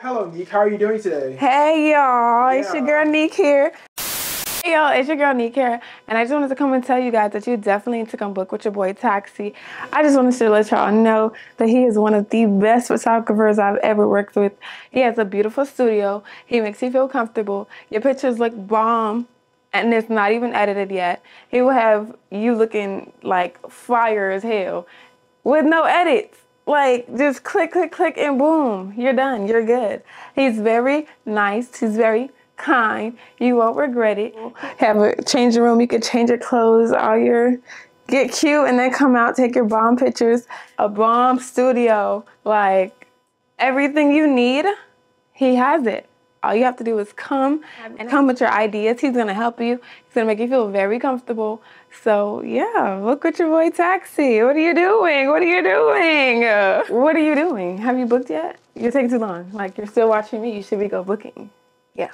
hello, Nique. How are you doing today? Hey, y'all. It's your girl, Nique here. Hey, y'all. It's your girl, Nique here. And I just wanted to come and tell you guys that you definitely need to come book with your boy, Taxi. I just wanted to let y'all know that he is one of the best photographers I've ever worked with. He has a beautiful studio. He makes you feel comfortable. Your pictures look bomb. And it's not even edited yet. He will have you looking like fire as hell with no edits. Like just click, click, click, and boom, you're done. You're good. He's very nice. He's very kind. You won't regret it. Have a changing room. You could change your clothes, all your get cute, and then come out, take your bomb pictures. A bomb studio, like everything you need, he has it. All you have to do is come and come with your ideas. He's gonna help you. He's gonna make you feel very comfortable. So yeah, look with your boy Taxi. What are you doing? What are you doing? What are you doing? Have you booked yet? You're taking too long. Like you're still watching me. You should be go booking. Yeah.